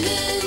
minute.